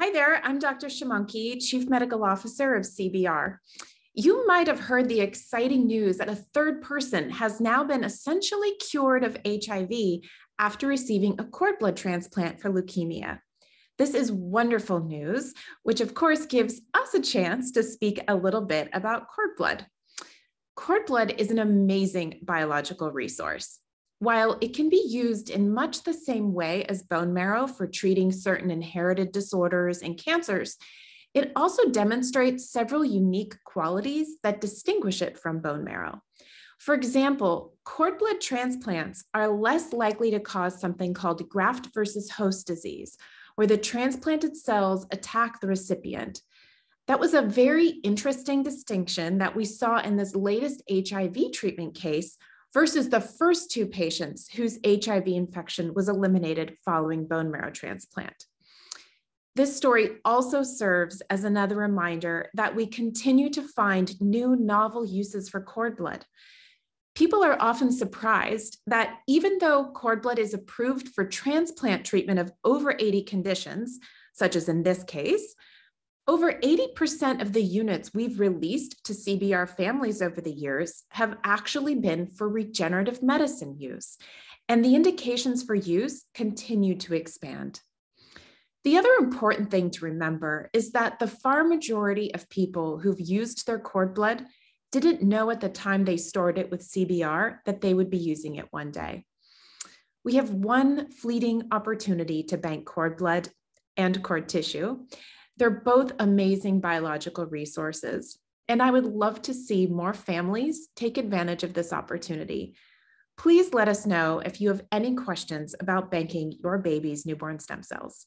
Hi there, I'm Dr. Shamonki, Chief Medical Officer of CBR. You might have heard the exciting news that a third person has now been essentially cured of HIV after receiving a cord blood transplant for leukemia. This is wonderful news, which of course gives us a chance to speak a little bit about cord blood. Cord blood is an amazing biological resource. While it can be used in much the same way as bone marrow for treating certain inherited disorders and cancers, it also demonstrates several unique qualities that distinguish it from bone marrow. For example, cord blood transplants are less likely to cause something called graft versus host disease, where the transplanted cells attack the recipient. That was a very interesting distinction that we saw in this latest HIV treatment case versus the first two patients whose HIV infection was eliminated following bone marrow transplant. This story also serves as another reminder that we continue to find new novel uses for cord blood. People are often surprised that even though cord blood is approved for transplant treatment of over 80 conditions, such as in this case, over 80% of the units we've released to CBR families over the years have actually been for regenerative medicine use, and the indications for use continue to expand. The other important thing to remember is that the far majority of people who've used their cord blood didn't know at the time they stored it with CBR that they would be using it one day. We have one fleeting opportunity to bank cord blood and cord tissue, they're both amazing biological resources, and I would love to see more families take advantage of this opportunity. Please let us know if you have any questions about banking your baby's newborn stem cells.